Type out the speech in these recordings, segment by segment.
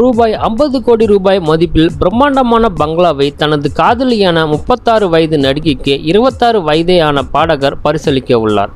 ரூபாய் ஐம்பது கோடி ரூபாய் மதிப்பில் பிரம்மாண்டமான பங்களாவை தனது காதலியான முப்பத்தாறு வயது நடிகைக்கு இருபத்தாறு வயதேயான பாடகர் பரிசளிக்க உள்ளார்.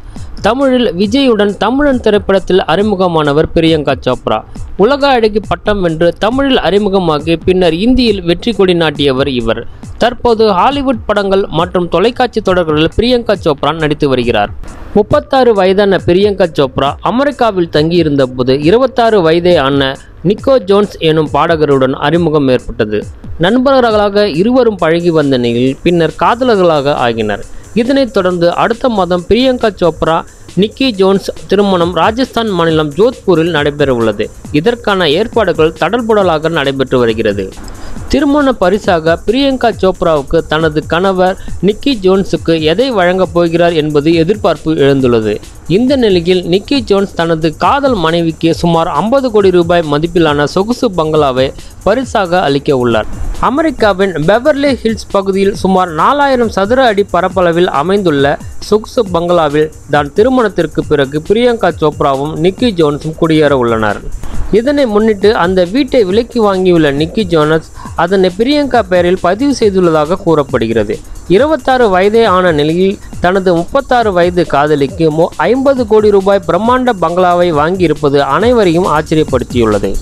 தமிழில் விஜயுடன் தமிழன் திரைப்படத்தில் அறிமுகமானவர் பிரியங்கா சோப்ரா. உலக அழகி பட்டம் வென்று தமிழில் அறிமுகமாகி பின்னர் இந்தியில் வெற்றி கொடி நாட்டியவர் இவர். தற்போது ஹாலிவுட் படங்கள் மற்றும் தொலைக்காட்சி தொடர்களில் பிரியங்கா சோப்ரா நடித்து வருகிறார். முப்பத்தாறு வயதான பிரியங்கா சோப்ரா அமெரிக்காவில் தங்கியிருந்த போது இருபத்தாறு வயதே ஆன நிக்கோ ஜோன்ஸ் எனும் பாடகருடன் அறிமுகம் ஏற்பட்டது. நண்பர்களாக இருவரும் பழகி வந்த நிலையில் பின்னர் காதலர்களாக ஆகினர். இதனைத் தொடர்ந்து அடுத்த மாதம் பிரியங்கா சோப்ரா நிக்கி ஜோன்ஸ் திருமணம் ராஜஸ்தான் மாநிலம் ஜோத்பூரில் நடைபெறவுள்ளது. இதற்கான ஏற்பாடுகள் தடல்புடலாக நடைபெற்று வருகிறது. திருமண பரிசாக பிரியங்கா சோப்ராவுக்கு தனது கணவர் நிக்கி ஜோன்ஸுக்கு எதை வழங்கப் போகிறார் என்பது எதிர்பார்ப்பு எழுந்துள்ளது. இந்த நிலையில் நிக்கி ஜோன்ஸ் தனது காதல் மனைவிக்கு சுமார் ஐம்பது கோடி ரூபாய் மதிப்பிலான சொகுசு பங்களாவை பரிசாக அளிக்க உள்ளார். அமெரிக்காவின் பெவர்லி ஹில்ஸ் பகுதியில் சுமார் நாலாயிரம் சதுர அடி பரப்பளவில் அமைந்துள்ள சொகுசு பங்களாவில் தான் திருமணத்திற்கு பிறகு பிரியங்கா சோப்ராவும் நிக்கி ஜோன்ஸும் குடியேற உள்ளனர். இதனை முன்னிட்டு அந்த வீட்டை விலைக்கு வாங்கியுள்ள நிக்கி ஜோனஸ் அதனை பிரியங்கா பெயரில் பதிவு செய்துள்ளதாக கூறப்படுகிறது. இருபத்தாறு வயதே ஆன நிலையில் தனது முப்பத்தாறு வயது காதலிக்கு மு ஐம்பது கோடி ரூபாய் பிரம்மாண்ட பங்களாவை வாங்கியிருப்பது அனைவரையும் ஆச்சரியப்படுத்தியுள்ளது.